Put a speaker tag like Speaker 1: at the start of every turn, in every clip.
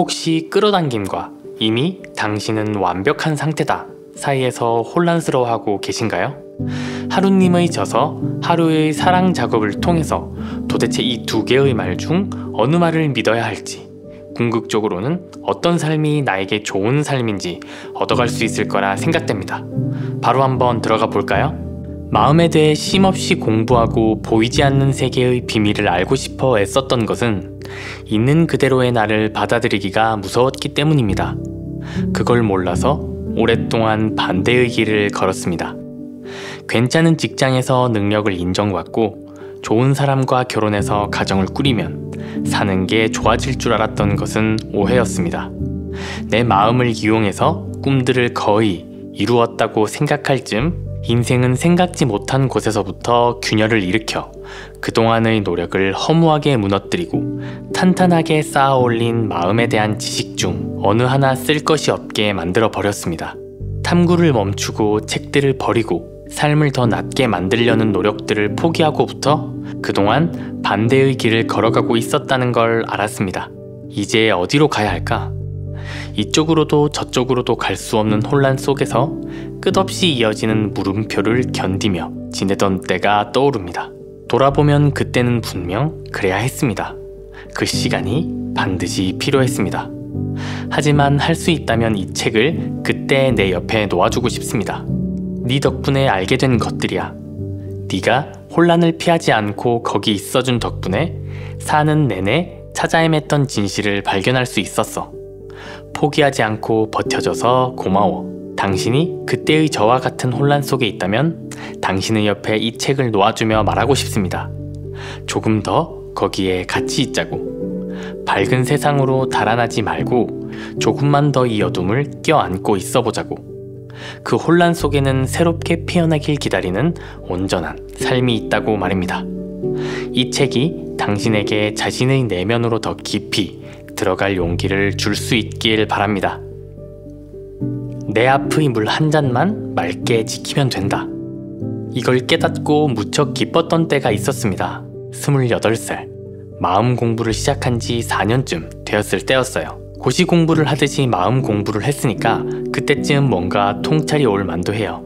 Speaker 1: 혹시 끌어당김과 이미 당신은 완벽한 상태다 사이에서 혼란스러워하고 계신가요? 하루님의 저서 하루의 사랑 작업을 통해서 도대체 이 두 개의 말 중 어느 말을 믿어야 할지 궁극적으로는 어떤 삶이 나에게 좋은 삶인지 얻어갈 수 있을 거라 생각됩니다. 바로 한번 들어가 볼까요? 마음에 대해 쉼없이 공부하고 보이지 않는 세계의 비밀을 알고 싶어 애썼던 것은 있는 그대로의 나를 받아들이기가 무서웠기 때문입니다. 그걸 몰라서 오랫동안 반대의 길을 걸었습니다. 괜찮은 직장에서 능력을 인정받고 좋은 사람과 결혼해서 가정을 꾸리면 사는 게 좋아질 줄 알았던 것은 오해였습니다. 내 마음을 이용해서 꿈들을 거의 이루었다고 생각할 즈음 인생은 생각지 못한 곳에서부터 균열을 일으켜 그동안의 노력을 허무하게 무너뜨리고 탄탄하게 쌓아 올린 마음에 대한 지식 중 어느 하나 쓸 것이 없게 만들어 버렸습니다. 탐구를 멈추고 책들을 버리고 삶을 더 낫게 만들려는 노력들을 포기하고부터 그동안 반대의 길을 걸어가고 있었다는 걸 알았습니다. 이제 어디로 가야 할까? 이쪽으로도 저쪽으로도 갈 수 없는 혼란 속에서 끝없이 이어지는 물음표를 견디며 지내던 때가 떠오릅니다. 돌아보면 그때는 분명 그래야 했습니다. 그 시간이 반드시 필요했습니다. 하지만 할 수 있다면 이 책을 그때 내 옆에 놓아주고 싶습니다. 네 덕분에 알게 된 것들이야. 네가 혼란을 피하지 않고 거기 있어준 덕분에 사는 내내 찾아 헤맸던 진실을 발견할 수 있었어. 포기하지 않고 버텨줘서 고마워. 당신이 그때의 저와 같은 혼란 속에 있다면 당신의 옆에 이 책을 놓아주며 말하고 싶습니다. 조금 더 거기에 같이 있자고. 밝은 세상으로 달아나지 말고 조금만 더 이 어둠을 껴안고 있어 보자고. 그 혼란 속에는 새롭게 피어나길 기다리는 온전한 삶이 있다고 말입니다. 이 책이 당신에게 자신의 내면으로 더 깊이 들어갈 용기를 줄 수 있길 바랍니다. 내 앞의 물 한 잔만 맑게 지키면 된다. 이걸 깨닫고 무척 기뻤던 때가 있었습니다. 28살. 마음 공부를 시작한 지 4년쯤 되었을 때였어요. 고시 공부를 하듯이 마음 공부를 했으니까 그때쯤 뭔가 통찰이 올 만도 해요.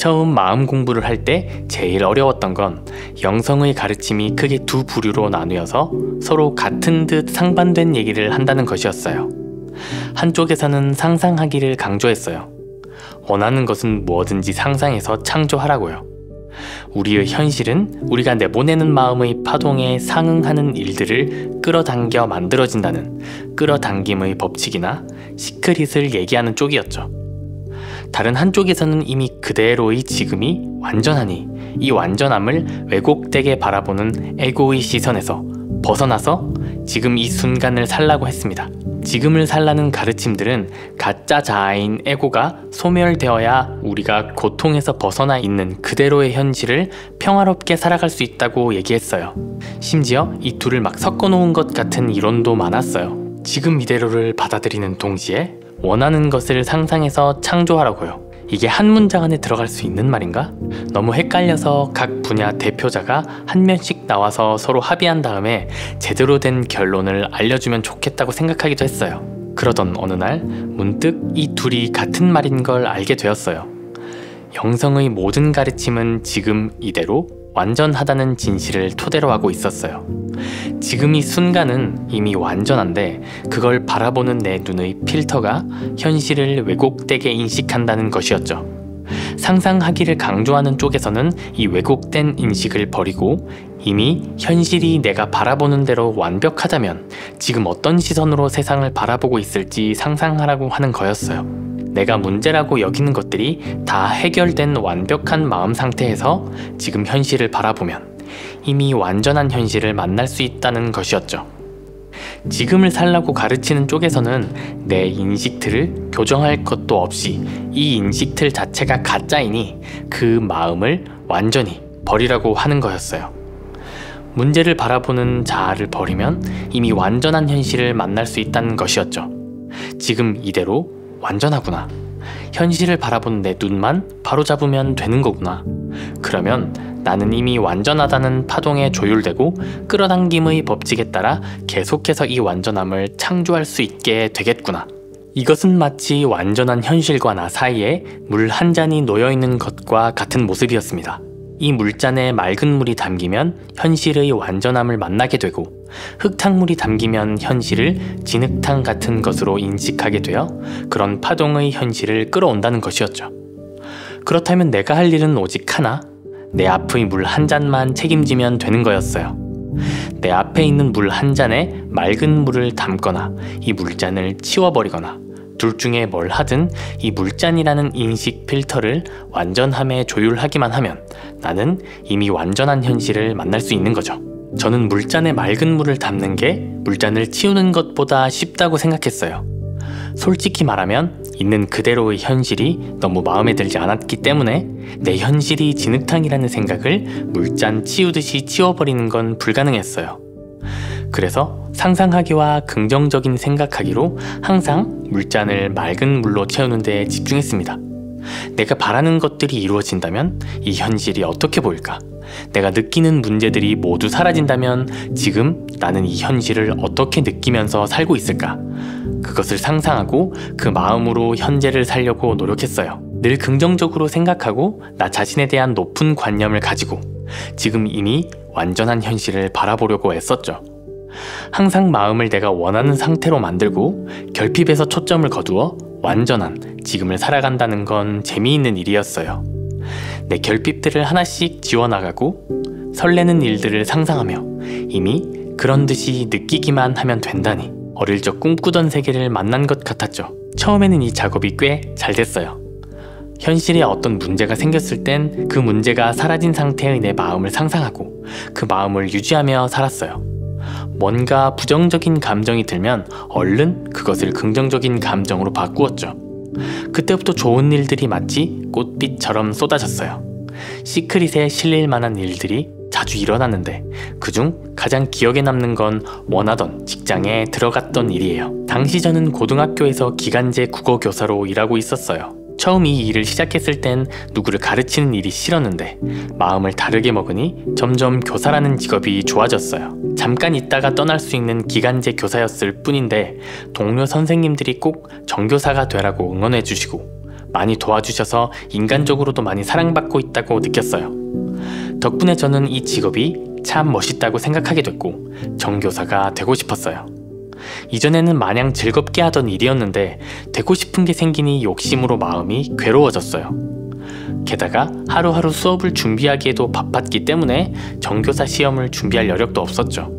Speaker 1: 처음 마음 공부를 할 때 제일 어려웠던 건 영성의 가르침이 크게 두 부류로 나누어서 서로 같은 듯 상반된 얘기를 한다는 것이었어요. 한쪽에서는 상상하기를 강조했어요. 원하는 것은 뭐든지 상상해서 창조하라고요. 우리의 현실은 우리가 내보내는 마음의 파동에 상응하는 일들을 끌어당겨 만들어진다는 끌어당김의 법칙이나 시크릿을 얘기하는 쪽이었죠. 다른 한쪽에서는 이미 그대로의 지금이 완전하니 이 완전함을 왜곡되게 바라보는 에고의 시선에서 벗어나서 지금 이 순간을 살라고 했습니다. 지금을 살라는 가르침들은 가짜 자아인 에고가 소멸되어야 우리가 고통에서 벗어나 있는 그대로의 현실을 평화롭게 살아갈 수 있다고 얘기했어요. 심지어 이 둘을 막 섞어 놓은 것 같은 이론도 많았어요. 지금 이대로를 받아들이는 동시에 원하는 것을 상상해서 창조하라고요. 이게 한 문장 안에 들어갈 수 있는 말인가? 너무 헷갈려서 각 분야 대표자가 한 면씩 나와서 서로 합의한 다음에 제대로 된 결론을 알려주면 좋겠다고 생각하기도 했어요. 그러던 어느 날 문득 이 둘이 같은 말인 걸 알게 되었어요. 영성의 모든 가르침은 지금 이대로 완전하다는 진실을 토대로 하고 있었어요. 지금 이 순간은 이미 완전한데 그걸 바라보는 내 눈의 필터가 현실을 왜곡되게 인식한다는 것이었죠. 상상하기를 강조하는 쪽에서는 이 왜곡된 인식을 버리고 이미 현실이 내가 바라보는 대로 완벽하다면 지금 어떤 시선으로 세상을 바라보고 있을지 상상하라고 하는 거였어요. 내가 문제라고 여기는 것들이 다 해결된 완벽한 마음 상태에서 지금 현실을 바라보면 이미 완전한 현실을 만날 수 있다는 것이었죠. 지금을 살라고 가르치는 쪽에서는 내 인식틀을 교정할 것도 없이 이 인식틀 자체가 가짜이니 그 마음을 완전히 버리라고 하는 거였어요. 문제를 바라보는 자아를 버리면 이미 완전한 현실을 만날 수 있다는 것이었죠. 지금 이대로 완전하구나. 현실을 바라보는 내 눈만 바로잡으면 되는 거구나. 그러면 나는 이미 완전하다는 파동에 조율되고 끌어당김의 법칙에 따라 계속해서 이 완전함을 창조할 수 있게 되겠구나. 이것은 마치 완전한 현실과 나 사이에 물 한 잔이 놓여 있는 것과 같은 모습이었습니다. 이 물잔에 맑은 물이 담기면 현실의 완전함을 만나게 되고 흙탕물이 담기면 현실을 진흙탕 같은 것으로 인식하게 되어 그런 파동의 현실을 끌어온다는 것이었죠. 그렇다면 내가 할 일은 오직 하나, 내 앞의 물 한 잔만 책임지면 되는 거였어요. 내 앞에 있는 물 한 잔에 맑은 물을 담거나 이 물잔을 치워버리거나 둘 중에 뭘 하든 이 물잔이라는 인식 필터를 완전함에 조율하기만 하면 나는 이미 완전한 현실을 만날 수 있는 거죠. 저는 물잔에 맑은 물을 담는 게 물잔을 치우는 것보다 쉽다고 생각했어요. 솔직히 말하면 있는 그대로의 현실이 너무 마음에 들지 않았기 때문에 내 현실이 진흙탕이라는 생각을 물잔 치우듯이 치워버리는 건 불가능했어요. 그래서 상상하기와 긍정적인 생각하기로 항상 물잔을 맑은 물로 채우는 데 집중했습니다. 내가 바라는 것들이 이루어진다면 이 현실이 어떻게 보일까? 내가 느끼는 문제들이 모두 사라진다면 지금 나는 이 현실을 어떻게 느끼면서 살고 있을까? 그것을 상상하고 그 마음으로 현재를 살려고 노력했어요. 늘 긍정적으로 생각하고 나 자신에 대한 높은 관념을 가지고 지금 이미 완전한 현실을 바라보려고 애썼죠. 항상 마음을 내가 원하는 상태로 만들고 결핍에서 초점을 거두어 완전한 지금을 살아간다는 건 재미있는 일이었어요. 내 결핍들을 하나씩 지워나가고 설레는 일들을 상상하며 이미 그런 듯이 느끼기만 하면 된다니 어릴 적 꿈꾸던 세계를 만난 것 같았죠. 처음에는 이 작업이 꽤 잘 됐어요. 현실에 어떤 문제가 생겼을 땐 그 문제가 사라진 상태의 내 마음을 상상하고 그 마음을 유지하며 살았어요. 뭔가 부정적인 감정이 들면 얼른 그것을 긍정적인 감정으로 바꾸었죠. 그때부터 좋은 일들이 마치 꽃빛처럼 쏟아졌어요. 시크릿에 실릴 만한 일들이 자주 일어났는데 그중 가장 기억에 남는 건 원하던 직장에 들어갔던 일이에요. 당시 저는 고등학교에서 기간제 국어 교사로 일하고 있었어요. 처음 이 일을 시작했을 땐 누구를 가르치는 일이 싫었는데 마음을 다르게 먹으니 점점 교사라는 직업이 좋아졌어요. 잠깐 있다가 떠날 수 있는 기간제 교사였을 뿐인데 동료 선생님들이 꼭 정교사가 되라고 응원해 주시고 많이 도와주셔서 인간적으로도 많이 사랑받고 있다고 느꼈어요. 덕분에 저는 이 직업이 참 멋있다고 생각하게 됐고 정교사가 되고 싶었어요. 이전에는 마냥 즐겁게 하던 일이었는데 되고 싶은 게 생기니 욕심으로 마음이 괴로워졌어요. 게다가 하루하루 수업을 준비하기에도 바빴기 때문에 정교사 시험을 준비할 여력도 없었죠.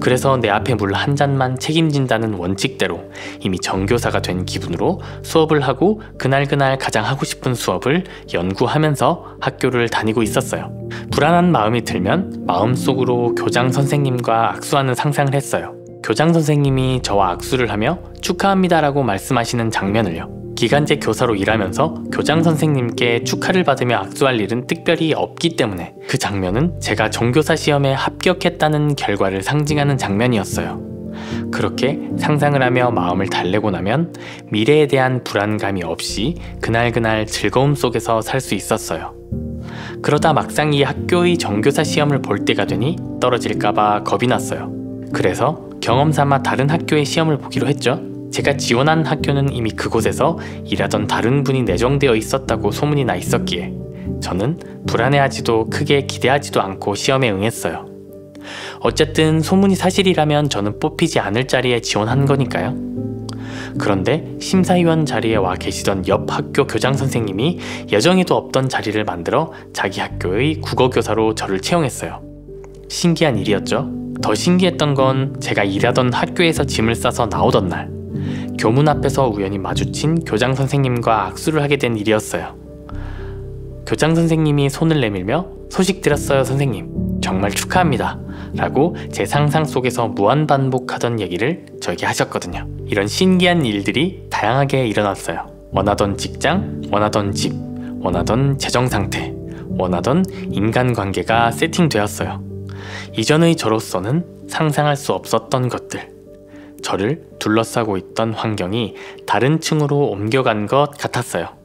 Speaker 1: 그래서 내 앞에 물 한 잔만 책임진다는 원칙대로 이미 정교사가 된 기분으로 수업을 하고 그날그날 가장 하고 싶은 수업을 연구하면서 학교를 다니고 있었어요. 불안한 마음이 들면 마음속으로 교장 선생님과 악수하는 상상을 했어요. 교장 선생님이 저와 악수를 하며 축하합니다라고 말씀하시는 장면을요. 기간제 교사로 일하면서 교장 선생님께 축하를 받으며 악수할 일은 특별히 없기 때문에 그 장면은 제가 정교사 시험에 합격했다는 결과를 상징하는 장면이었어요. 그렇게 상상을 하며 마음을 달래고 나면 미래에 대한 불안감이 없이 그날그날 즐거움 속에서 살 수 있었어요. 그러다 막상 이 학교의 정교사 시험을 볼 때가 되니 떨어질까봐 겁이 났어요. 그래서 경험 삼아 다른 학교의 시험을 보기로 했죠. 제가 지원한 학교는 이미 그곳에서 일하던 다른 분이 내정되어 있었다고 소문이 나 있었기에 저는 불안해하지도 크게 기대하지도 않고 시험에 응했어요. 어쨌든 소문이 사실이라면 저는 뽑히지 않을 자리에 지원한 거니까요. 그런데 심사위원 자리에 와 계시던 옆 학교 교장 선생님이 예정에도 없던 자리를 만들어 자기 학교의 국어교사로 저를 채용했어요. 신기한 일이었죠. 더 신기했던 건 제가 일하던 학교에서 짐을 싸서 나오던 날 교문 앞에서 우연히 마주친 교장 선생님과 악수를 하게 된 일이었어요. 교장 선생님이 손을 내밀며 소식 들었어요 선생님 정말 축하합니다 라고 제 상상 속에서 무한반복하던 얘기를 저에게 하셨거든요. 이런 신기한 일들이 다양하게 일어났어요. 원하던 직장, 원하던 집, 원하던 재정 상태, 원하던 인간관계가 세팅되었어요. 이전의 저로서는 상상할 수 없었던 것들 저를 둘러싸고 있던 환경이 다른 층으로 옮겨간 것 같았어요.